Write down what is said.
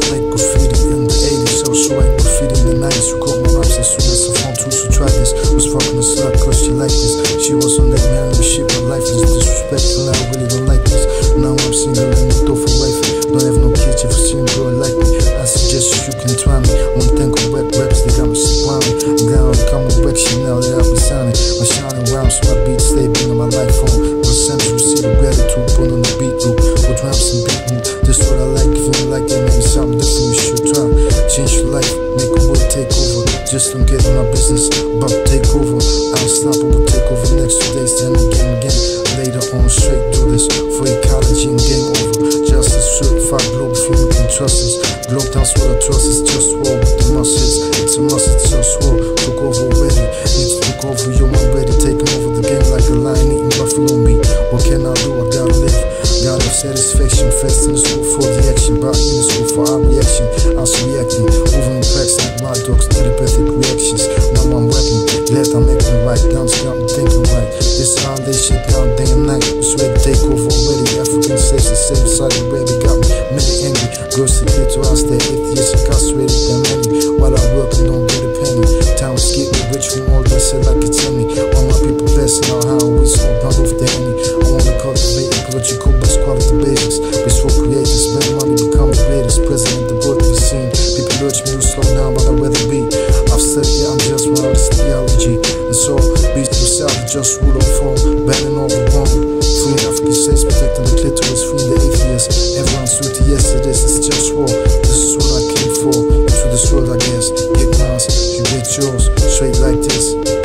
just like a Just don't get in my business. About to take over. Unstoppable take over next two days. Then again, again. Later on, straight do this for ecology and game over. Justice certified global you can trust us. Globe downs what I trust is just war with the muscles. It's a must, it's just war. Took over already. Need to took over, yo, I'm ready. Taking over the game like a lion eating buffalo meat. What can I do? I gotta live. God of satisfaction, fast in the school for the action, body in the school for our reaction. I was reacting, moving the cracks like my dogs, telepathic reactions. Now I'm rapping, glad I'm acting right, down scouting, thinking right. This how they shit down day and night. It's ready to take over already. African states and seven sided ready got me many angry. Girls to get to us, they're atheists, incarcerated, they're many. While I work and don't get a penny. Time is getting rich from all this, said like it's any. All my people blessing out how South just rule of form, banning all the wrong. Free African states protecting the clitoris, free the atheists. Everyone's with yes, it is, it's just war. This is what I came for, into this world, I guess. Get mine, you get yours, straight like this.